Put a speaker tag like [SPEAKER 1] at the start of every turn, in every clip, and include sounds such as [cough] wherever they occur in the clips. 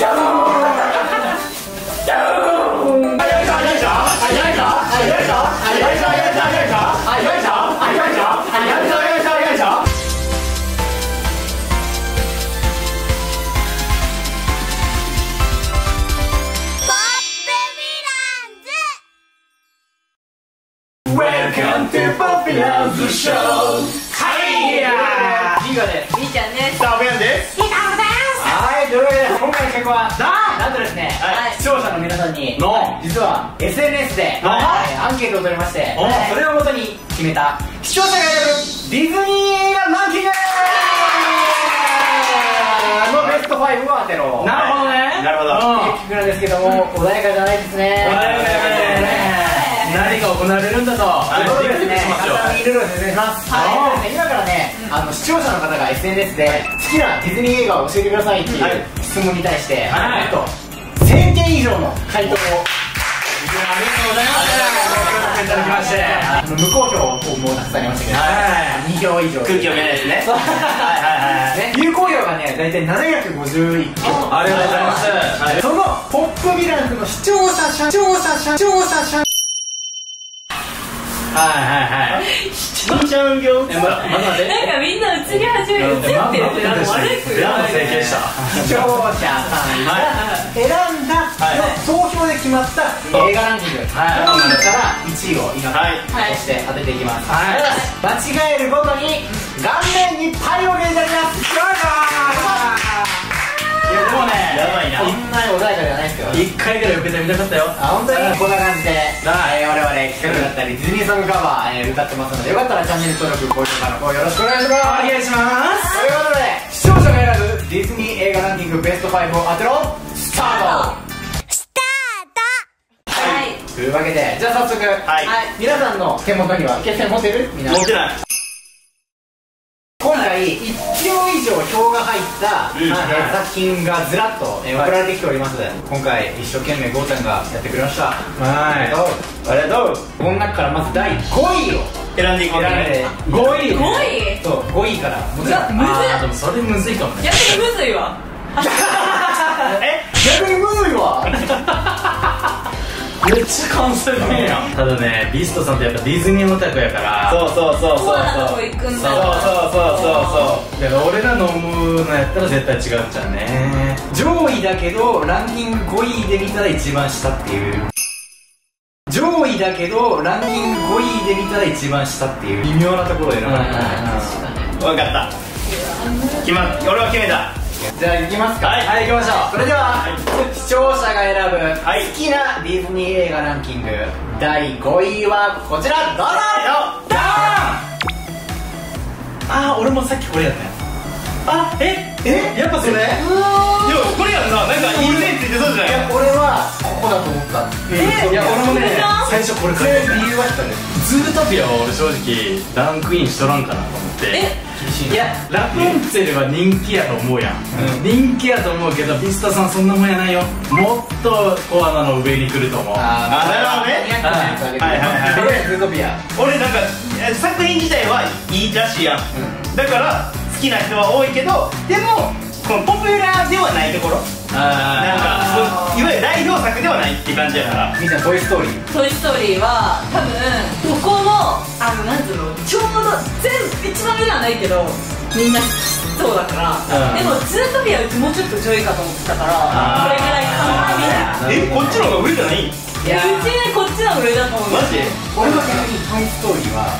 [SPEAKER 1] や
[SPEAKER 2] ろうはなんとですね、
[SPEAKER 1] はい。
[SPEAKER 2] 視聴者の皆さんに
[SPEAKER 1] の。
[SPEAKER 2] 実は SNS で、
[SPEAKER 1] の。
[SPEAKER 2] はいアンケートを取りまして
[SPEAKER 1] お。
[SPEAKER 2] それをもとに決めた視聴者が選ぶディズニー映画ランキングのベスト5を当てろ。
[SPEAKER 1] なるほどね。
[SPEAKER 2] なるほど。結局なんですけども穏やかじゃないですね
[SPEAKER 1] 穏やかじゃないですね何が行われるんだと。
[SPEAKER 2] ということでですね、簡単にルールを説明します。はい、今からね、あの視聴者の方が SNS で好きなディズニー映画を教えてくださいっていう
[SPEAKER 1] はい。
[SPEAKER 2] 質問に対して、
[SPEAKER 1] はい。
[SPEAKER 2] なんと1000件以上の回答を。
[SPEAKER 1] ありがとうございます。いただきまして
[SPEAKER 2] 無効票もたくさんありましたけど、
[SPEAKER 1] はい。
[SPEAKER 2] 2票以上。
[SPEAKER 1] 空気読めないですね。はいはいはい [laughs]
[SPEAKER 2] ね有効票がね大体751票。
[SPEAKER 1] ありがとうございます。はい。
[SPEAKER 2] そのポップミラクの視聴者者視聴者者視聴者者
[SPEAKER 1] はいはいはい。ちんちゃん業えままだ待って。
[SPEAKER 3] なんかみんな映り始める映ってるってなんか悪いく
[SPEAKER 1] ベラの整形した。
[SPEAKER 2] 視聴者さんが選んだ
[SPEAKER 1] はい。
[SPEAKER 2] 投票で決まった映画ランキング。
[SPEAKER 1] はい
[SPEAKER 2] この中から1位を今から
[SPEAKER 1] はい。
[SPEAKER 2] そして当てていきます。
[SPEAKER 1] はい。
[SPEAKER 2] 間違えるごとに顔面にパイを入れてやります。
[SPEAKER 1] いやでもねやばい
[SPEAKER 2] そんなに穏やかじゃな。いですよ
[SPEAKER 1] 一回ぐらい受けてみたかったよ。
[SPEAKER 2] あ本当に？こんな感じで、
[SPEAKER 1] はい。
[SPEAKER 2] えー我々企画だったりディズニーソングカバー、えー歌ってますのでよかったらチャンネル登録高評価の方よろしくお願いします。
[SPEAKER 1] お願いします。
[SPEAKER 2] ということで視聴者が選ぶディズニー映画ランキングベスト5を当てろ。スタート。
[SPEAKER 3] はい。
[SPEAKER 2] というわけでじゃあ早速、
[SPEAKER 1] はい。
[SPEAKER 2] 皆さんの手元には決戦持てる？みん。な
[SPEAKER 1] 持ってない
[SPEAKER 2] 今回1票以上票が入った、作品がずらっと、えー送られてきております今回一生懸命ゴーちゃんがやってくれました。ありがとう。
[SPEAKER 1] ありがとう。
[SPEAKER 2] この中からまず第5位を
[SPEAKER 1] 選んでいこう
[SPEAKER 2] 選ん
[SPEAKER 1] ね
[SPEAKER 2] で
[SPEAKER 1] 5位
[SPEAKER 3] 5位？
[SPEAKER 2] そう5位から。
[SPEAKER 3] むずい
[SPEAKER 1] あーでもそれむずいかもね。
[SPEAKER 3] 逆にむずいわ。[laughs]
[SPEAKER 1] え？
[SPEAKER 2] 逆にむずいわ [laughs]
[SPEAKER 1] めっちゃ関西弁やん。ただねビストさんってやっぱディズニーオタクやから。
[SPEAKER 4] そうそうそうそう。
[SPEAKER 3] コアなとこ行くん
[SPEAKER 4] そう
[SPEAKER 3] だ
[SPEAKER 4] そうそう。
[SPEAKER 1] だから俺らの思うのやったら絶対違うじゃんね。
[SPEAKER 2] 上位だけどランキング5位で見たら一番下っていう。上位だけどランキング5位で見たら一番下っていう。微妙なところを選ばれた
[SPEAKER 4] 分かった。決まっ俺は決めた
[SPEAKER 2] じゃあ行きますか。
[SPEAKER 4] はい。
[SPEAKER 2] はい行きましょう。それでは、視聴者が選ぶ、
[SPEAKER 4] はい。
[SPEAKER 2] 好きなディズニー映画ランキング第5位はこちら。どうぞ。
[SPEAKER 1] ダーン。あー俺もさっきこれやったよ。あえ？
[SPEAKER 2] え？
[SPEAKER 1] やっぱそれ？
[SPEAKER 4] いやこれやんな。なんかいい線ついてそうじゃない？
[SPEAKER 2] いや俺はここだと思った。
[SPEAKER 1] いや俺もね最初これ書いて
[SPEAKER 2] 理由は一人
[SPEAKER 1] ズートピアは俺正直ランクインしとらんかなと思って。
[SPEAKER 3] え？
[SPEAKER 2] い
[SPEAKER 1] いやラプンツェルは人気やと思うやん、人気やと思うけどビスタさんそんなもんやないよ。もっとコアなの上に来ると思う。
[SPEAKER 2] あ
[SPEAKER 4] あなるほどね。
[SPEAKER 2] はい。
[SPEAKER 4] はい。はい。俺なんかえ作品自体はいいらしいやん、だから好きな人は多いけどでもこのポピュラーではないところなんかいわゆる代表作ではないって感じやから。
[SPEAKER 2] みんなトイ・ストーリー。
[SPEAKER 3] トイ・ストーリーは多分ここのあのなんつうのちょうど全部一番上ではないけどみんな好きそうだから、
[SPEAKER 1] うん。
[SPEAKER 3] でもズートピアうちもうちょっと上位かと思ってたから
[SPEAKER 1] あー。
[SPEAKER 3] これぐらいかな。みんな
[SPEAKER 4] えこっちの方が上じゃない
[SPEAKER 2] い？
[SPEAKER 3] いやうちねこっちの方が上だと思う。
[SPEAKER 4] マジ？
[SPEAKER 2] 俺は逆にトイ・ストーリーは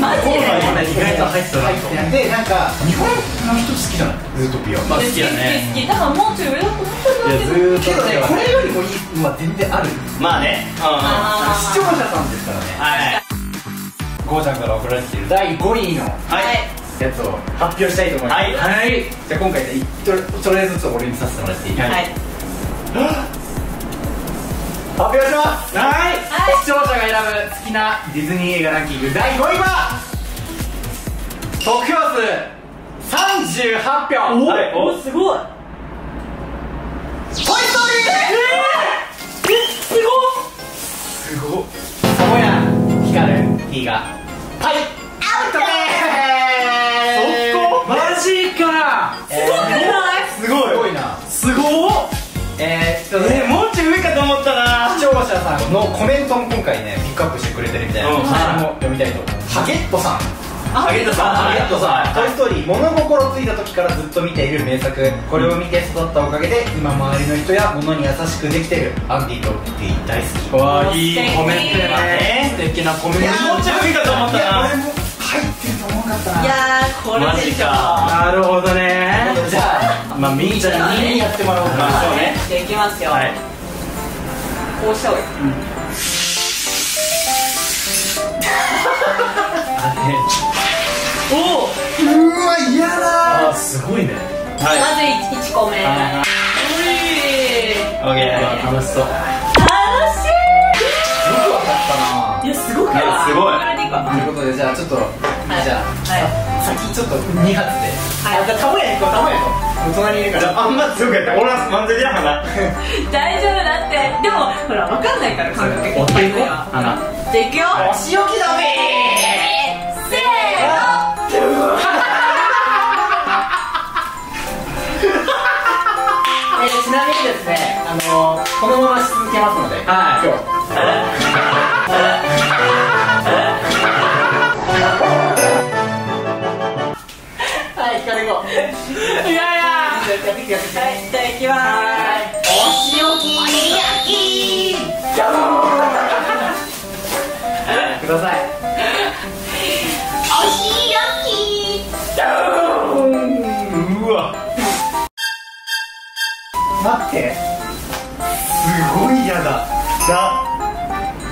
[SPEAKER 3] マジで
[SPEAKER 1] 意外と入ってたな
[SPEAKER 2] 入ってないでなんか日本の人好きじゃないズートピア
[SPEAKER 1] まあ好きやね。
[SPEAKER 3] 好き好きだからもうちょい上だと思ってたんだけど
[SPEAKER 1] いやず
[SPEAKER 2] けどねこれよりもいいのは全然ある。
[SPEAKER 4] まあね。うん。
[SPEAKER 2] 視聴者さんですからね。
[SPEAKER 4] い。
[SPEAKER 2] ゴーちゃんから送られてる第5位の
[SPEAKER 4] はい。
[SPEAKER 2] やつを発表したいと思います。
[SPEAKER 4] はい
[SPEAKER 1] はい。
[SPEAKER 2] じゃあ今回ね一人それずつ俺にさせてもらっていい？
[SPEAKER 3] はい。はい
[SPEAKER 2] 発表します。
[SPEAKER 1] はい。
[SPEAKER 2] 視聴者が選ぶ好きなディズニー映画ランキング第5位は得票数38票。
[SPEAKER 4] はい
[SPEAKER 3] おすごい。
[SPEAKER 2] トイ・ストーリー
[SPEAKER 3] えすごっ。
[SPEAKER 2] すごっ。サモヤン光る T がはい。アウトでー。す
[SPEAKER 1] マジか。
[SPEAKER 3] すごくない？
[SPEAKER 4] すごい。
[SPEAKER 2] すごいな。
[SPEAKER 1] すごっ。
[SPEAKER 2] えー、っとね
[SPEAKER 4] えも
[SPEAKER 2] 聴者さんのコメントも今回ねピックアップしてくれてるみたいなので
[SPEAKER 4] うん。
[SPEAKER 2] それも読みたいと思います。ハゲットさん。
[SPEAKER 4] ハゲットさん。
[SPEAKER 2] ハゲットさん「トイ・ストーリー」物心ついた時からずっと見ている名作。これを見て育ったおかげで今周りの人や物に優しくできてる。アンディとディ大好き。
[SPEAKER 1] わあいいコメントや
[SPEAKER 4] ね
[SPEAKER 1] ね素敵なコメント。
[SPEAKER 4] もうちょい上かと思った。な
[SPEAKER 2] 俺も入ってると思わなかったな。い
[SPEAKER 3] やーこれで。しょ
[SPEAKER 4] か。
[SPEAKER 1] なるほどね。
[SPEAKER 2] じゃあ
[SPEAKER 1] まあみーちゃんに
[SPEAKER 2] やってもらおうか。
[SPEAKER 4] まあそうね。
[SPEAKER 3] じゃあいきますよ、
[SPEAKER 4] はい
[SPEAKER 3] こうした方がいい
[SPEAKER 4] お！
[SPEAKER 2] うわ嫌だ
[SPEAKER 1] あすごいね。
[SPEAKER 4] はい。
[SPEAKER 3] まず 1, 個目。
[SPEAKER 1] は
[SPEAKER 3] うい
[SPEAKER 4] オッケー。
[SPEAKER 1] 楽しそう。
[SPEAKER 3] 楽し
[SPEAKER 2] よくわかったな。い
[SPEAKER 3] いやすごく
[SPEAKER 4] い？やすごい。
[SPEAKER 2] ということでじゃあちょっと、
[SPEAKER 3] い。
[SPEAKER 2] じゃあ、
[SPEAKER 3] は
[SPEAKER 2] 先ちょっと2発で、
[SPEAKER 3] はい。
[SPEAKER 2] あじゃあタモヤ行こうタモヤ行こう隣にいるから。
[SPEAKER 4] あんま強くやった俺は漫才じゃんな [laughs]
[SPEAKER 3] 大丈夫だって。でもほら分かんないから感覚
[SPEAKER 1] 追っていこう
[SPEAKER 3] は
[SPEAKER 1] あな
[SPEAKER 3] じゃあいくよ。
[SPEAKER 2] お仕置きだべ
[SPEAKER 3] せーの。[laughs]
[SPEAKER 2] えー、ちなみにですね、あのー、このままし続けますので、
[SPEAKER 1] はい。
[SPEAKER 2] 今日。[laughs] はい、光行こう。
[SPEAKER 3] いやいや
[SPEAKER 2] やってやって。
[SPEAKER 3] いじゃあいきます
[SPEAKER 2] お仕置きください。
[SPEAKER 4] うわ
[SPEAKER 2] 待って。
[SPEAKER 4] すごい嫌だだ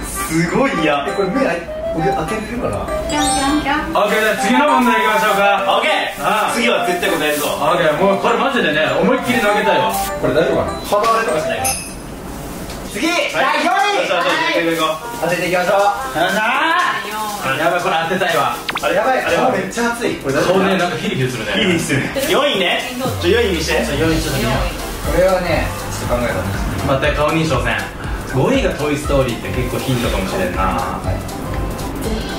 [SPEAKER 4] すごい嫌、
[SPEAKER 2] これ目あい、開けれるかな。
[SPEAKER 1] オッケーじゃあ次の問題いきましょうか
[SPEAKER 4] オッケ
[SPEAKER 1] ああ
[SPEAKER 4] ー次は絶対答えるぞ
[SPEAKER 1] オッケーもうこれマジでね思いっきり投げたいわ
[SPEAKER 2] これ大丈夫かな。肌荒れとかしないかな。次、第四位。
[SPEAKER 4] よしよしよし行こう行こう
[SPEAKER 2] 当てていきましょう。
[SPEAKER 4] あ
[SPEAKER 1] やばいこれ当てたいわ
[SPEAKER 4] あれ
[SPEAKER 2] やばい、
[SPEAKER 4] あれは
[SPEAKER 2] 顔めっちゃ熱い。これ。
[SPEAKER 1] 顔ねなんかヒリヒリするね
[SPEAKER 4] いいにする4位ねちょ4位にして
[SPEAKER 1] 4位ちょっと見よ
[SPEAKER 2] これはね、ちょっと考えたんです。
[SPEAKER 1] うまた顔認証戦5位が「トイ・ストーリー」って結構ヒントかもしれんな
[SPEAKER 3] 絶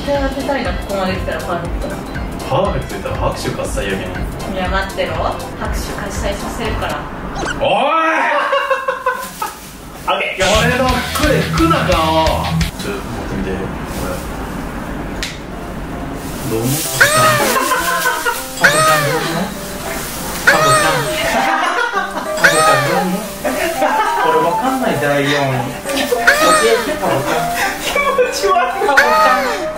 [SPEAKER 3] 対当てたいなここまで来たらパーフェクトだ
[SPEAKER 1] パーフェクト言ったら拍手喝采やけん
[SPEAKER 3] いや待ってろ拍手喝采させるから
[SPEAKER 1] お
[SPEAKER 4] オッケ
[SPEAKER 1] い俺の服で服な顔ちょっと持ってみてこれどう思ったパコちゃんどう思うパコちゃんパコちゃんどう思うこれわかんない第4位教えてパコちゃん
[SPEAKER 4] 気持ち悪い
[SPEAKER 1] パコちゃん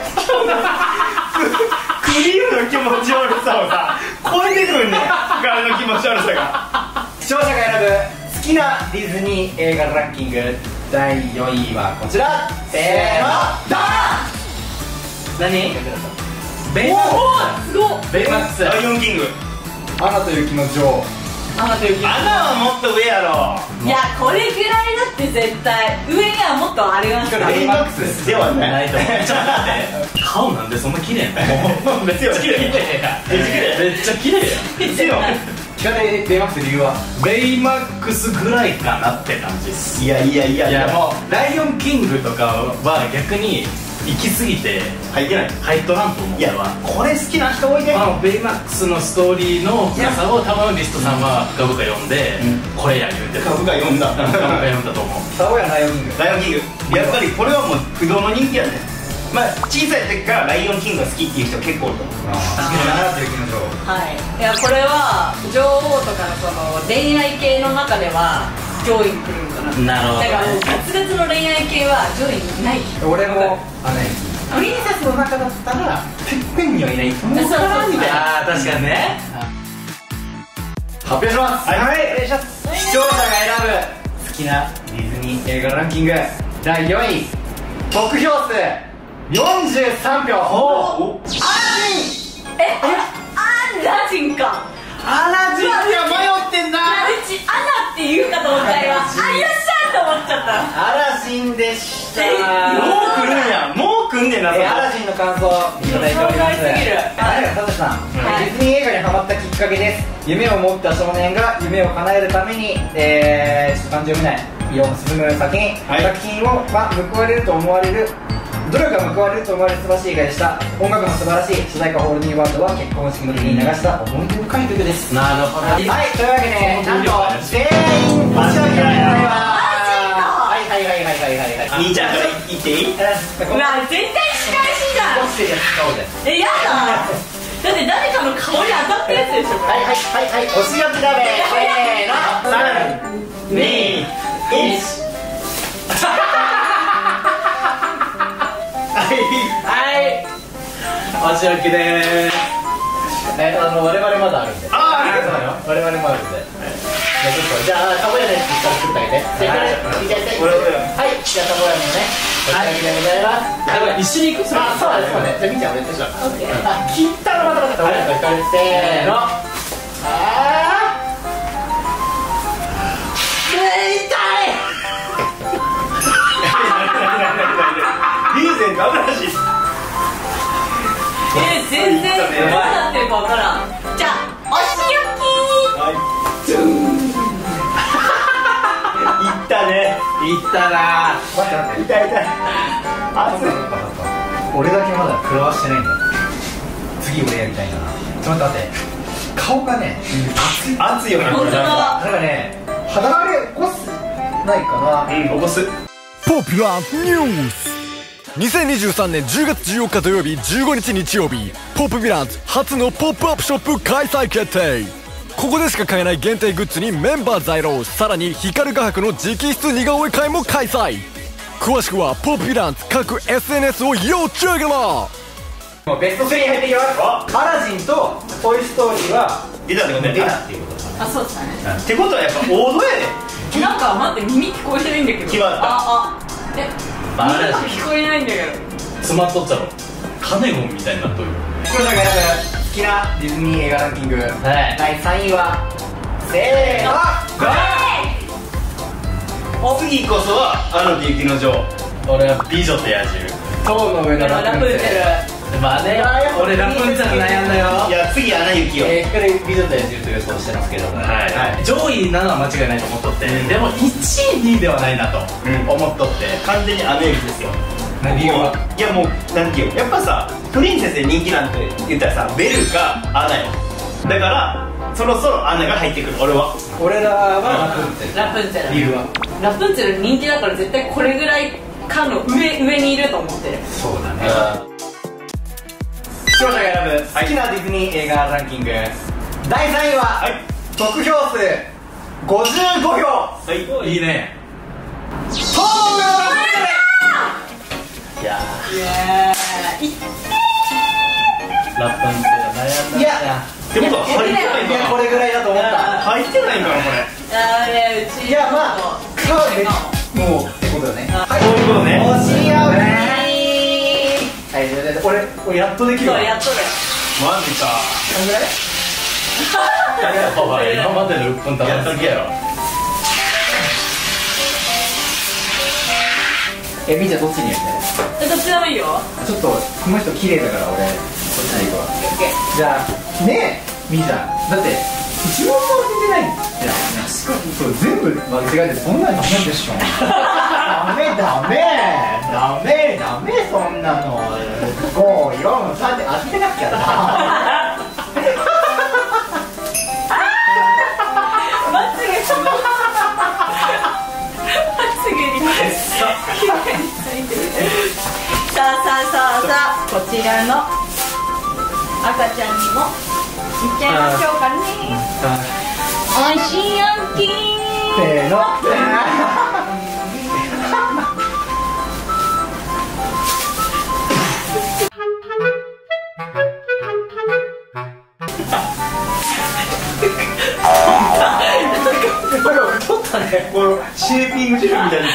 [SPEAKER 4] クリームの気持ち悪さをさ超えてくるね彼の気持ち悪さが。
[SPEAKER 2] 視聴者が選ぶ好きなディズニー映画ランキング第4位はこちら。せーの。ダ
[SPEAKER 1] う
[SPEAKER 2] ーん
[SPEAKER 1] ベイマックス。ベイマックス。
[SPEAKER 4] ライオンキング。
[SPEAKER 2] アナと雪の女王
[SPEAKER 3] アナと雪
[SPEAKER 4] アナはもっと上やろ。
[SPEAKER 3] いやこれぐらいだって絶対上にはもっとありますから。
[SPEAKER 2] ベイマックス
[SPEAKER 4] ではな
[SPEAKER 1] ないいと思う。ちょっと待って顔なんでそんな綺麗なの
[SPEAKER 4] もう別に綺麗
[SPEAKER 1] めっちゃ綺麗や
[SPEAKER 4] ですよ
[SPEAKER 2] 聞かないベイマックス理由は
[SPEAKER 1] ベイマックスぐらいかなって感じです。
[SPEAKER 4] いやいやいや。
[SPEAKER 1] いやもう「ライオンキング」とかは逆に行き過ぎて
[SPEAKER 4] 入ってない。
[SPEAKER 1] 入っとらんと思う
[SPEAKER 4] いやこれ好きな人多いね。
[SPEAKER 1] まあ、ベイマックスのストーリーの深さを多分リストさんは深々読んで、これや言うてる
[SPEAKER 4] 株が読んだ。
[SPEAKER 1] 深々読んだと思う。
[SPEAKER 2] サボやライオンキング。
[SPEAKER 4] ライオンキング。やっぱりこれはもう不動の人気やね。まあ小さい時からライオンキングが好きっていう人結構おると思う。
[SPEAKER 2] アナと雪の女王
[SPEAKER 3] はい。いやこれは女王とかのその恋愛系の中では上位に来るのかな。
[SPEAKER 1] なるほどね。
[SPEAKER 3] だからもうガツガツの恋愛系は上位にない。
[SPEAKER 2] 俺もあのね。プリンセスの中だったらてっぺんにはいない。と思う
[SPEAKER 3] そうそうそう
[SPEAKER 2] みたいな。
[SPEAKER 1] ああ確かにね。
[SPEAKER 2] 発表します。
[SPEAKER 4] はい
[SPEAKER 2] はい。お願いします視聴者が選ぶ好きなディズニー映画ランキング。第4位得票数43票。
[SPEAKER 4] お
[SPEAKER 3] え？アラジンか。
[SPEAKER 2] アラジン
[SPEAKER 3] いや
[SPEAKER 2] 迷ってんな。
[SPEAKER 3] うちアナって言うかと思った今。あよっしゃと思っちゃった。
[SPEAKER 2] アラジンでした。
[SPEAKER 3] え
[SPEAKER 4] もう来るんや。もう来んねんな
[SPEAKER 2] アラジンの感想いただいております。さん、
[SPEAKER 3] はい。
[SPEAKER 2] ディズニー映画にハマったきっかけです。夢を持った少年が夢を叶えるためにえー、ちょっと漢字読めない。世を進む先に、
[SPEAKER 4] はい。
[SPEAKER 2] 作品を、まあ、報われると思われる努力が報われると思われる素晴らしい映画でした。音楽も素晴らしい主題歌「ホールニーワールド」は結婚式の時に流した思い出深い曲です。
[SPEAKER 1] なるほど。
[SPEAKER 2] はいというわけでなんと全員星を拾いまはいはいはいはいはいはいはい。
[SPEAKER 4] 兄ちゃんか言っていい？
[SPEAKER 3] まあ絶対仕返しじゃん。えやだ。だ。って誰かの顔に当たってるやつでしょ。
[SPEAKER 2] はいはいはいはい。星よきだべせーの。
[SPEAKER 4] 321
[SPEAKER 1] はい。お仕置きでーす。えあの我々まだあるんで。
[SPEAKER 4] あー
[SPEAKER 1] そうよ我々もあるんで。じゃあちょっとじゃあタボヤのやつから作ってあげて。でこれい。けてはい。じゃあタボヤのねお仕置きでございます。やばい一緒に行く？
[SPEAKER 2] あ、そうですそうですじゃあみーちゃん俺としようあ、
[SPEAKER 1] 切ったのまたまたタボヤの光せーの
[SPEAKER 4] ーゼント新しい
[SPEAKER 3] え全然どうなってるかわからんじゃあお仕置き
[SPEAKER 4] はいズーンいったね。
[SPEAKER 1] いったな
[SPEAKER 2] 待って待って。
[SPEAKER 4] 痛い痛い熱い
[SPEAKER 1] 俺だけまだ食らわしてないんだ次俺やりたいなちょっと待って。顔がね熱い。
[SPEAKER 4] 熱いよねこ
[SPEAKER 3] 本当
[SPEAKER 4] れ。なんか
[SPEAKER 3] だ
[SPEAKER 2] なんかね、肌荒れ起こすないかな
[SPEAKER 4] うん起こす
[SPEAKER 5] ポピュラーニュース。2023年10月14日土曜日15日日曜日ポップヴィランズ初のポップアップショップ開催決定。ここでしか買えない限定グッズにメンバー在庫さらに光画伯の直筆似顔絵会も開催。詳しくはポップヴィランズ各 SNS を要チェックだ
[SPEAKER 2] もうベスト3入っていきます。アラジンとトイ・ストーリーは
[SPEAKER 4] 出たってこと
[SPEAKER 2] 出たっていうこと。
[SPEAKER 3] あそうだね。
[SPEAKER 4] ってことはやっぱ王道やで。
[SPEAKER 3] なんか待って耳聞こえてないんだけど。
[SPEAKER 4] 決まった。
[SPEAKER 3] ああ。え
[SPEAKER 1] バ
[SPEAKER 3] 聞こえないんだけど。
[SPEAKER 1] 詰まっとったろ。カネゴンみたいになっとるよ。
[SPEAKER 2] これだから好きなディズニー映画ランキング。
[SPEAKER 1] はい。
[SPEAKER 2] 第3位はせーの。
[SPEAKER 4] 次こそは「アナと雪の女王。
[SPEAKER 1] 俺は美女と野獣。
[SPEAKER 2] 塔の上のラ
[SPEAKER 3] ラプンツェ
[SPEAKER 2] ル
[SPEAKER 1] まあね俺ラプンツェル悩んだよ。
[SPEAKER 4] いや次アナ雪よ
[SPEAKER 1] えー、これ美女と野獣と予想してますけども。
[SPEAKER 4] はい。
[SPEAKER 1] 上位なのは間違いないと思っとって、でも1位2位ではないなと
[SPEAKER 4] うん
[SPEAKER 1] 思っとって、
[SPEAKER 4] 完全にアナ雪ですよ。
[SPEAKER 1] 理由はい
[SPEAKER 4] やもうなんていうの？やっぱさプリンセスで人気なんて言ったらさベルかアナよ。だからそろそろアナが入ってくる。俺は。
[SPEAKER 2] 俺らはラプンツェル。
[SPEAKER 3] ラプンツェル。
[SPEAKER 1] 理由は。
[SPEAKER 3] ラプンツェル人気だから絶対これぐらいかの上上にいると思ってる。
[SPEAKER 1] そうだね
[SPEAKER 2] 視聴者が選ぶ好きなディズニー映画ランキング。第3位は
[SPEAKER 4] はい。
[SPEAKER 2] 得票数55票。
[SPEAKER 4] はい。
[SPEAKER 1] いいね。
[SPEAKER 2] 塔の上のラプンツェル
[SPEAKER 1] いや
[SPEAKER 3] イエー。イ
[SPEAKER 1] ーラプンツェル悩んだ
[SPEAKER 2] いや。
[SPEAKER 4] ってことは入ってない
[SPEAKER 2] いや
[SPEAKER 4] か
[SPEAKER 2] これぐらいだと思った。
[SPEAKER 4] な入ってないんかなこれ。
[SPEAKER 2] いやまあもうってことよね。はい。
[SPEAKER 4] そういうことね
[SPEAKER 2] おしあいはいじゃあじゃあ俺俺やっとできるわ。
[SPEAKER 3] そうやっとる
[SPEAKER 4] マジか。
[SPEAKER 2] こんぐらい？
[SPEAKER 1] お前今までのうっぷんたまっときやろ
[SPEAKER 2] えみーちゃんどっちにやりたい
[SPEAKER 3] えどっちでもいいよ。
[SPEAKER 2] ちょっとこの人綺麗だから俺こっちで行くわ。
[SPEAKER 3] オッケー。
[SPEAKER 2] じゃあねえみーちゃん。だって一問も当ててない。じゃん確かにそう全部間違えてそんなんダメでしょ。ダメダメダメダメそんなの。543って当て。なきゃな
[SPEAKER 3] まつげまつげにさあさあさあさあこちらの赤ちゃんにもいっちゃいましょうかねおいしいやんき
[SPEAKER 2] せーの
[SPEAKER 4] シェーピングジェルみたいな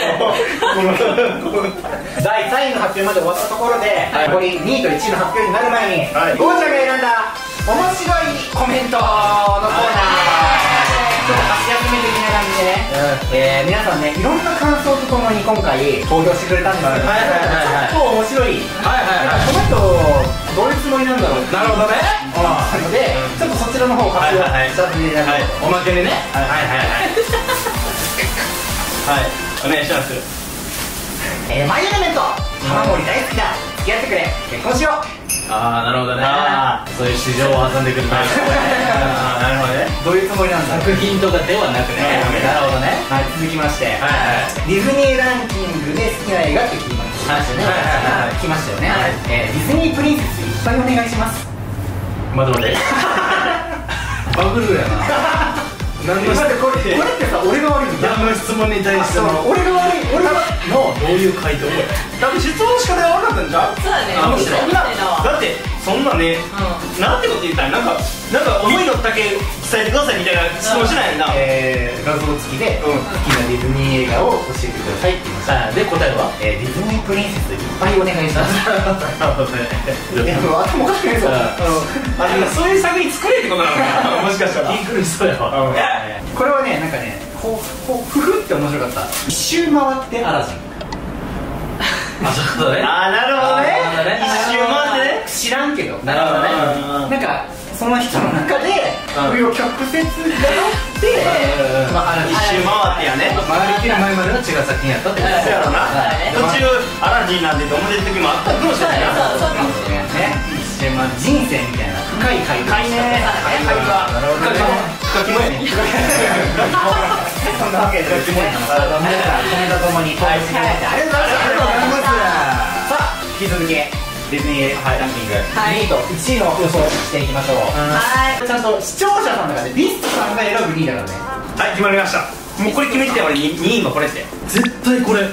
[SPEAKER 2] 第3位の発表まで終わったところで、残り2位と1位の発表になる前に、
[SPEAKER 4] はい。
[SPEAKER 2] ゴーちゃんが選んだ面白いコメントのコーナー。ちょっと箸休め的な感じでね、えー皆さんねいろんな感想とともに今回投票してくれたんですけど、
[SPEAKER 1] はい。はい。はい。はい。
[SPEAKER 2] ちょっと面白い。
[SPEAKER 1] はい。はい。
[SPEAKER 2] この人どういうつもりなんだろう
[SPEAKER 1] なるほどね。
[SPEAKER 2] なので、ちょっとそちらの方を活用
[SPEAKER 1] はい。はい。はい。
[SPEAKER 2] させていただき
[SPEAKER 1] おまけでね。はい。はい。はい
[SPEAKER 4] はい。お願いします。
[SPEAKER 2] えーマイエレメント。玉森大好きだ。付き合ってくれ。結婚しよう。
[SPEAKER 1] ああなるほどね。
[SPEAKER 4] あ
[SPEAKER 1] そういう市場を挟んでくるタイプ。[laughs]
[SPEAKER 4] ああなるほどね。
[SPEAKER 2] どういうつもりなんだ
[SPEAKER 1] 作品とかではなくね。
[SPEAKER 2] なるほどねはい。続きまして。
[SPEAKER 1] はいはい。
[SPEAKER 2] ディズニーランキングで好きな映画って聞きましたよね。
[SPEAKER 1] はい
[SPEAKER 2] 聞きましたよね。
[SPEAKER 1] はい。
[SPEAKER 2] えーディズニープリンセスいっぱいお願いします。
[SPEAKER 1] まだまでバグルやな [laughs] 何の
[SPEAKER 2] これこれってさ俺が悪いんだ
[SPEAKER 1] 何の質問に対して
[SPEAKER 2] そう。
[SPEAKER 1] の
[SPEAKER 2] 俺が悪い。俺が。
[SPEAKER 1] のどういう回答？
[SPEAKER 4] 質問の仕方が悪かったんじゃん。
[SPEAKER 3] そうだね。
[SPEAKER 4] だってそんなねなんてこと言ったらなんかなんか思いのだけ伝えてくださいみたいな質問しないんだ
[SPEAKER 2] えー画像付きで
[SPEAKER 4] うん。
[SPEAKER 2] 好きなディズニー映画を教えてくださいって言いました。
[SPEAKER 1] あで答えは？
[SPEAKER 2] えーディズニープリンセスいっぱいお願いします。[laughs] いやもう頭おかしくないぞ。
[SPEAKER 4] あのそういう作品作れってことなのかな。[laughs] もしかしたら。
[SPEAKER 1] びっくりしたよ
[SPEAKER 2] これはねなんかねこうこうふふって面白かった。一周回ってアラジン。[laughs]
[SPEAKER 1] あそうだね。
[SPEAKER 4] あーなるほどね。
[SPEAKER 1] なるほどね。
[SPEAKER 4] 一周回ってね。
[SPEAKER 2] 知らんけど。
[SPEAKER 1] なるほどね。
[SPEAKER 2] なんかその人の中で紆余曲折があって
[SPEAKER 4] 一周回ってやね。
[SPEAKER 2] 回りきる前までの違う作品やったってこと
[SPEAKER 4] やろな。
[SPEAKER 3] はい
[SPEAKER 4] 途中アラジンなんてと思ってる時もあったかもしれない。な
[SPEAKER 3] そうかもしれない
[SPEAKER 2] ね。一周回人生みたいな深い回
[SPEAKER 4] 深いね。
[SPEAKER 2] 深い回は
[SPEAKER 1] なるほどね
[SPEAKER 4] 深きもやね
[SPEAKER 2] そんなわけで皆さんコメントともにはい。ありがとうございますさあ引き続きディズニーランキング
[SPEAKER 3] はい
[SPEAKER 2] 2位と1位の予想していきましょう
[SPEAKER 3] はい
[SPEAKER 2] ちゃんと視聴者さんの中でビストさんが選ぶ2位だからね
[SPEAKER 4] はい決まりましたもうこれ決めて俺2位今これって
[SPEAKER 1] 絶対これは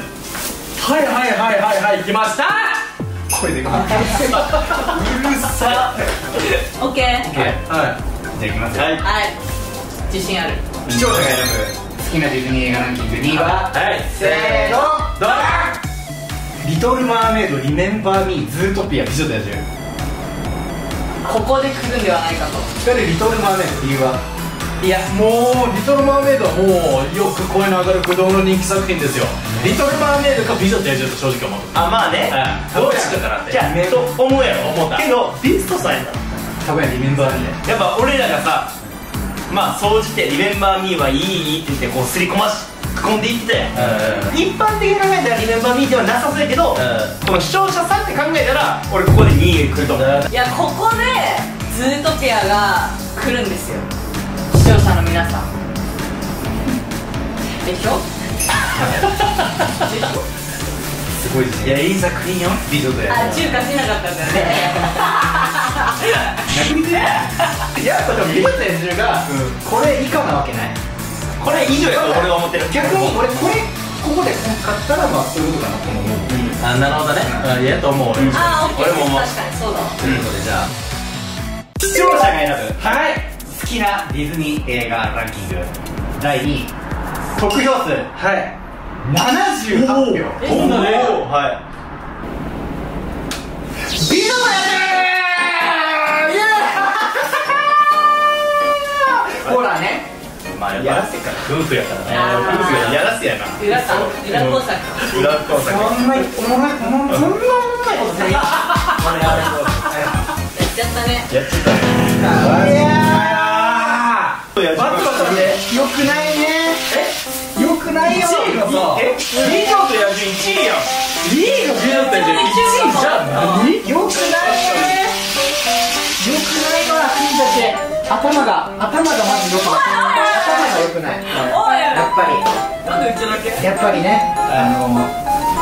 [SPEAKER 1] いはいはいはいはい来ました
[SPEAKER 2] これでうる
[SPEAKER 4] さ
[SPEAKER 3] オッケー
[SPEAKER 2] はいじゃあいきますよ。
[SPEAKER 4] はい。
[SPEAKER 3] はい自信ある。
[SPEAKER 2] 視聴者が選ぶ好きなディズニー映画ランキング2位は
[SPEAKER 1] はい。
[SPEAKER 2] せーの。
[SPEAKER 1] どうだ
[SPEAKER 2] リトル・マーメイド・リメンバー・ミー・ズートピア・美女と野獣
[SPEAKER 3] ここで来るんではないかと。
[SPEAKER 2] それでリトル・マーメイド理由はい
[SPEAKER 1] や。もう「リトル・マーメイド」はもうよく声の上がる不動の人気作品ですよ「リトル・マーメイド」か「美女と野獣」と正直思う。
[SPEAKER 4] あまあね。
[SPEAKER 1] どっちかかなって
[SPEAKER 4] じゃあと思うやろ
[SPEAKER 1] 思った。
[SPEAKER 4] けどビストさんやった
[SPEAKER 2] 多分やリメンバー・ミー
[SPEAKER 4] やっぱ俺らがさまあ総じて「リメンバー・ミー」はいいって言ってこうすり込まし込んでいって一般的に考えたら「リメンバー・ミー」ではなさそうやけど
[SPEAKER 1] う？
[SPEAKER 4] この視聴者さんって考えたら俺ここで2位来ると思う。
[SPEAKER 3] いやここでズートピアが来るんですよ。視聴者の皆さん。でしょ？でしょ？[laughs]
[SPEAKER 2] すごいです
[SPEAKER 1] いやいい作品よ。
[SPEAKER 2] 美女と野
[SPEAKER 3] あ
[SPEAKER 2] 獣
[SPEAKER 3] 中華しなかったんだよね [laughs]
[SPEAKER 2] 逆にねいやでも美女と野獣がこれ以下なわけない。
[SPEAKER 4] これ以上やと俺は思ってる。
[SPEAKER 2] 逆に俺これここで買ったらまあそういうことかなと思う。
[SPEAKER 1] あなるほどね。うん。いやと思う俺。
[SPEAKER 3] あオッケー。
[SPEAKER 4] 俺も思う。
[SPEAKER 3] 確かにそうだわ。
[SPEAKER 1] ということでじゃあ
[SPEAKER 2] 視聴者が選ぶはい。好きなディズニー映画ランキング。第2位。得票数。はい。78票。
[SPEAKER 3] え
[SPEAKER 4] おおはい。
[SPEAKER 2] 美女と野獣ほ
[SPEAKER 1] あや
[SPEAKER 2] らせか
[SPEAKER 1] 夫婦やからね。
[SPEAKER 3] あー。
[SPEAKER 1] 夫婦やな
[SPEAKER 4] やら。せやな
[SPEAKER 3] 裏工作。か
[SPEAKER 4] 裏工作。
[SPEAKER 2] そんなおもろいそんなおもろいことせん
[SPEAKER 3] やっちゃったね。
[SPEAKER 4] やっちゃったね。
[SPEAKER 2] いや
[SPEAKER 4] や
[SPEAKER 2] ー待って待ってよくないね。え？よくないよ。
[SPEAKER 4] 1位がさえ？美女と野獣1位やん。
[SPEAKER 1] いいの美女と野獣1位じゃあ何
[SPEAKER 2] よくないね。よくないわ君たち。頭が頭がまずよくない頭がよくない。やっぱり。
[SPEAKER 3] なんでうちだけ
[SPEAKER 2] やっぱりねあの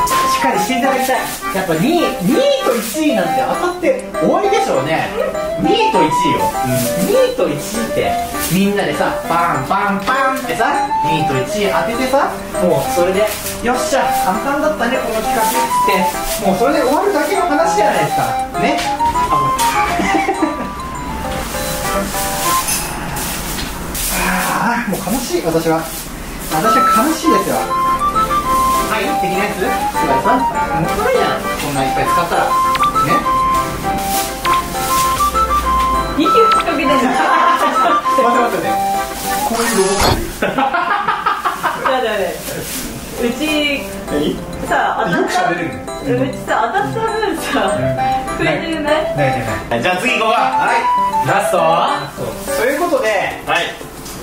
[SPEAKER 2] しっかりしていただきたい。やっぱ2位2位と1位なんて当たって終わりでしょうね。2位と1位よ、2位と1位ってみんなでさパンパンパンってさ2位と1位当ててさもうそれでよっしゃ簡単だったねこの企画っつって。もうそれで終わるだけの話じゃないですか。ね。あ [laughs] あもう悲しい私は。私は悲しいですよ。はい的なやつ？菅井さん？もったいないじゃん。こんないっぱい使ったら。ね？
[SPEAKER 3] 息をかけてんだ
[SPEAKER 2] 待って待ってね。こういうロボ
[SPEAKER 3] だ [laughs] だねうちさ当たったうちさ当たった分さ増えてるね？
[SPEAKER 2] ないないない。
[SPEAKER 4] じゃあ次行こうか。
[SPEAKER 2] はい。
[SPEAKER 1] ラストは？
[SPEAKER 2] そうそういうことで
[SPEAKER 4] はい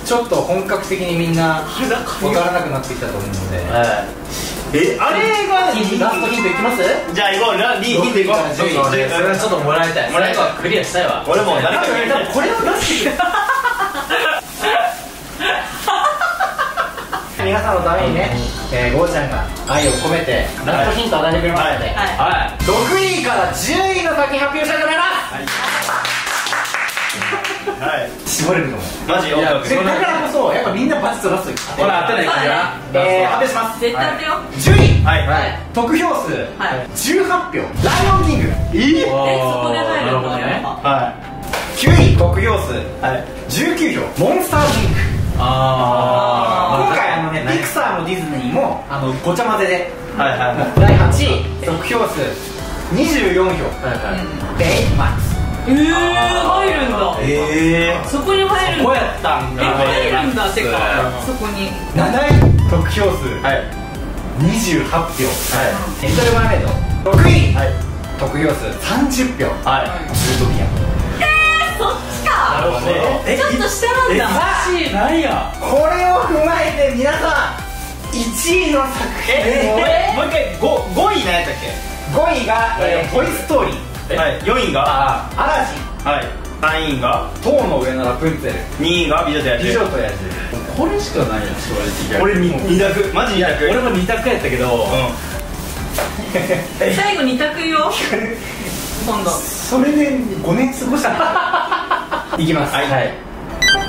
[SPEAKER 2] ちょっと本格的にみんな分からなくなってきたと思うので。
[SPEAKER 1] は
[SPEAKER 4] えあれが
[SPEAKER 2] ヒントラストヒントいきます？
[SPEAKER 4] じゃあ行こう。ラリーヒント行こう
[SPEAKER 2] 6位から10位
[SPEAKER 4] そ
[SPEAKER 1] れはちょっともらいたい。
[SPEAKER 4] もらいたい。
[SPEAKER 1] クリアしたいわ。
[SPEAKER 4] 俺も誰か
[SPEAKER 2] これを出してくれ皆さんのためにね、えー、ゴーちゃんが愛を込めてラストヒントを与えてくれましたので、
[SPEAKER 3] はい。
[SPEAKER 1] は
[SPEAKER 2] 6位から10位の先発表したいと思いま
[SPEAKER 4] はい。
[SPEAKER 2] す絞れると思う。
[SPEAKER 4] マジ？よ
[SPEAKER 2] でだからこそやっぱみんなバチとラスト
[SPEAKER 1] ほら当てないから
[SPEAKER 2] えー、発表します。
[SPEAKER 3] 絶対当てよ
[SPEAKER 2] 10位。
[SPEAKER 4] はい。
[SPEAKER 1] はい。
[SPEAKER 2] 得票数。
[SPEAKER 3] はい。
[SPEAKER 2] 18票。ライオンキング。
[SPEAKER 4] え
[SPEAKER 3] えそこで入るんだ
[SPEAKER 1] なるほどね。
[SPEAKER 4] は
[SPEAKER 2] 9位得票数。
[SPEAKER 4] いはい。
[SPEAKER 2] 19票。モンスターズインク
[SPEAKER 1] あ
[SPEAKER 2] 今回あのねピクサーもディズニーもあのごちゃ混ぜで。
[SPEAKER 4] はいはいはい。
[SPEAKER 2] 第8位得票数。24票。
[SPEAKER 1] はいはい。
[SPEAKER 2] ベイマックス
[SPEAKER 3] えー、入るんだ。
[SPEAKER 4] ええ
[SPEAKER 3] そこに入るんだ。
[SPEAKER 1] こうやったん
[SPEAKER 3] え
[SPEAKER 1] だ
[SPEAKER 3] 入るんだてか。
[SPEAKER 1] は
[SPEAKER 3] そこに。
[SPEAKER 2] 7位得票数。
[SPEAKER 1] い。
[SPEAKER 2] 28票。
[SPEAKER 1] は
[SPEAKER 2] リトルマーメイド。6位。
[SPEAKER 4] はい。
[SPEAKER 2] 得票数。30票。
[SPEAKER 1] いはい。
[SPEAKER 2] ズートピア。
[SPEAKER 3] そっちか。
[SPEAKER 1] なるほど
[SPEAKER 4] え
[SPEAKER 3] ちょっと下なんだ。
[SPEAKER 1] 1位ないや
[SPEAKER 2] これを踏まえて皆さん1位の作品。
[SPEAKER 4] えもう一回 5, 5位何やったっ
[SPEAKER 2] 5位が「えートイ・ストーリー。
[SPEAKER 4] けはい。4位が
[SPEAKER 2] アラジン。
[SPEAKER 4] はい。3位が」「
[SPEAKER 2] 塔の上のラプンツェル」
[SPEAKER 4] 2位が美女と野「
[SPEAKER 2] 美
[SPEAKER 4] 獣
[SPEAKER 2] 女と野獣」
[SPEAKER 1] これしかないやん正直
[SPEAKER 4] 俺に。二択。マジ二択。
[SPEAKER 1] 俺も二択やったけど
[SPEAKER 4] う
[SPEAKER 3] 最後二択よ今度。
[SPEAKER 2] それで5年過ごした [laughs] いきます、
[SPEAKER 4] はい。
[SPEAKER 1] はい。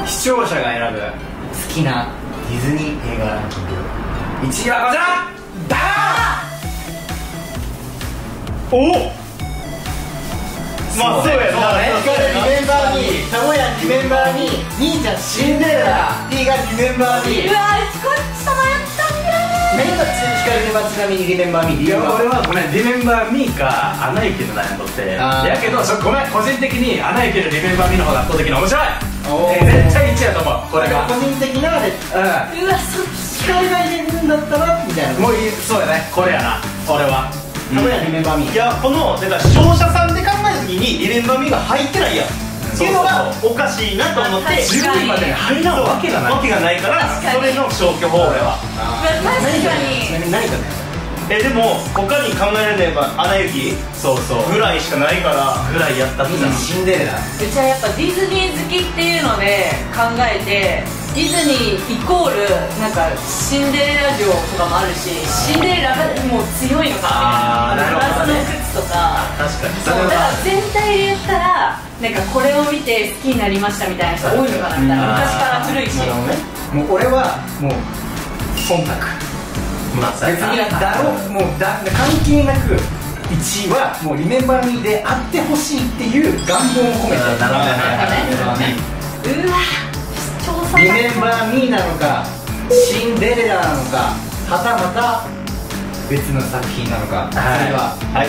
[SPEAKER 2] 視聴者が選ぶ。好きなディズニー映画ランキング。1位はこちら！ダ
[SPEAKER 4] んおおまあそうやな。
[SPEAKER 2] ー光るリメンバーミータモヤリメンバーミー兄ちゃんシンデレラ T がリメンバーミー
[SPEAKER 3] うわーこっちと迷ったんだ
[SPEAKER 2] メンバー光るメンバーちなみにリメンバーミー。理
[SPEAKER 1] いや俺はごめんリメンバーミーかアナ雪の悩んどって。やけどそごめん個人的にアナ雪のリメンバーミーの方が圧倒的に面白い。えー絶対1やと思うこれが。
[SPEAKER 2] 個人的なで
[SPEAKER 1] う
[SPEAKER 3] うわそっち
[SPEAKER 2] 光が入れるんだったらみたいな。ん
[SPEAKER 1] もういいそうやね。これやな。俺は。
[SPEAKER 2] タモヤリメンバーミー。
[SPEAKER 4] いやこのだから視聴者さんで考にリレンバミが入ってないやん。っていうのがおかしいなと思って
[SPEAKER 3] 確かに。
[SPEAKER 1] 10位までに入らんわけがない。
[SPEAKER 4] わけがないからそれの消去法俺は。
[SPEAKER 3] 確か
[SPEAKER 2] ちな
[SPEAKER 3] に。
[SPEAKER 2] みに何かね。
[SPEAKER 4] えでも他に考えられればアナ雪
[SPEAKER 1] そうそう。
[SPEAKER 4] ぐらいしかないから
[SPEAKER 1] ぐらいやったってな
[SPEAKER 2] シンデレラ
[SPEAKER 3] うちはやっぱディズニー好きっていうので考えてディズニーイコールなんかシンデレラ城とかもあるしシンデレラがもう強いのかみたいな。ラスの靴とか。
[SPEAKER 1] 確かに。そ
[SPEAKER 3] そうだから全体で言ったらなんかこれを見て好きになりましたみたいな人多いのかなみたいな。昔から古いし。
[SPEAKER 2] ね。もう俺はもう忖度。
[SPEAKER 1] まあ
[SPEAKER 2] 別にだろうもうだ関係なく1位はもうリメンバーミーであってほしいっていう願望を込めて。
[SPEAKER 1] なるほどね。
[SPEAKER 3] うわ
[SPEAKER 2] リメンバーミーなのかシンデレラなのかはたまた別の作品なのか、それは
[SPEAKER 4] はい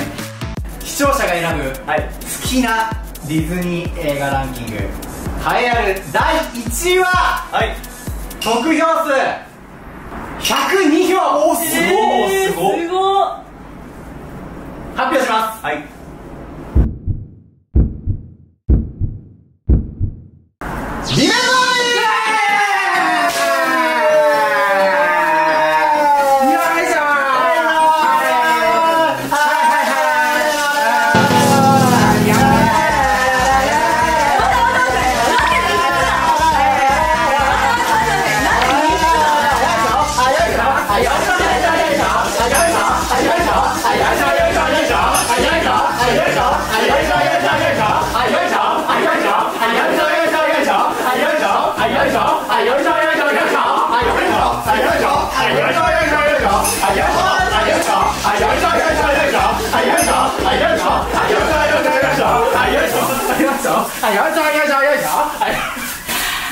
[SPEAKER 2] 視聴者が選ぶ、好きなディズニー映画ランキング栄えある第1位は
[SPEAKER 4] はい。
[SPEAKER 2] 得票数102票。おす
[SPEAKER 3] えー
[SPEAKER 4] すごっ
[SPEAKER 3] すごっ。
[SPEAKER 2] 発表します。
[SPEAKER 4] はい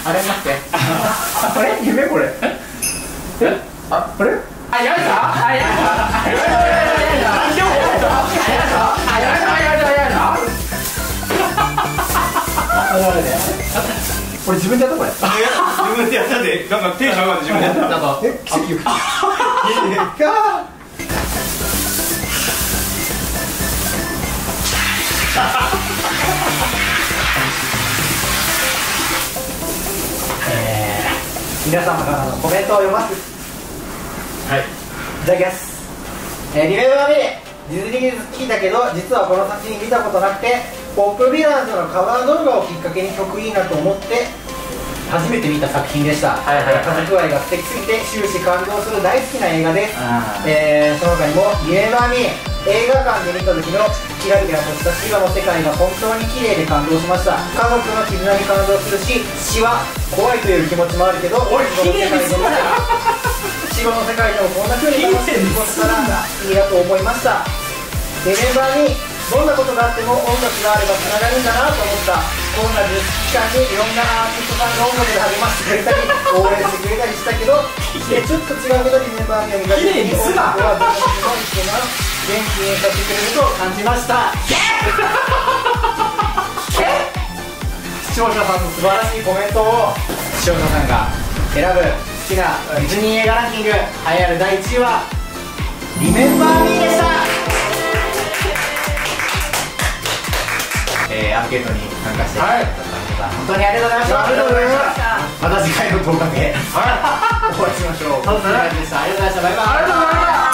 [SPEAKER 2] あれ？待ってあれ夢これえああれ？あやだあやだあやだこれ自分でやったこれ
[SPEAKER 4] 自分でやったでなんかテンション上がって自分でやった
[SPEAKER 2] なんかえ奇跡起きたえー皆様からのコメントを読ます
[SPEAKER 1] はい
[SPEAKER 2] いただきますえーリメンバーミーディズニー好きだけど実はこの作品見たことなくてポップヴィランズのカバー動画をきっかけに曲いいなと思って初めて見た作品でした、
[SPEAKER 1] はいはい。はい
[SPEAKER 2] 家族愛が素敵すぎて終始感動する大好きな映画です。えーその他にも「リメンバー・ミー」映画館で見た時のキラキラとしたシワの世界が本当に綺麗で感動しました。家族の絆に感動するしシワ怖いという気持ちもあるけど俺
[SPEAKER 3] 綺麗にすんなよ [laughs]
[SPEAKER 2] シワの世界でもこんな風に楽しく過ごせたらいいなと思いました。リメンバーにどんなことがあっても音楽があればつながるんだなと思った。コロナ自粛期間にいろんなアーティストさんが音楽で励ましてくれたり応援してくれたりしたけどでちょっと違うけどリメンバーにを見た時に音楽は僕のすごい人が元気にさせてくれると感じました。視聴者さんの素晴らしいコメントを視聴者さんが選ぶ好きなディズニー映画ランキング栄えある第1位は「リメンバー・ミー」でしたえー、アンケートに参加してい。ただいた方、本当にありがとうございました。
[SPEAKER 1] ありがとうございました
[SPEAKER 2] また次回の動画で、[laughs] お会いしましょう。
[SPEAKER 1] そうですね。
[SPEAKER 2] ありがとうございました。ありがとうございました。バイバイ。
[SPEAKER 1] ありがとうございました